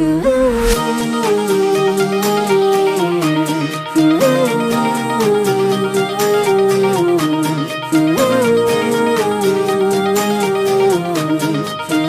Ooh.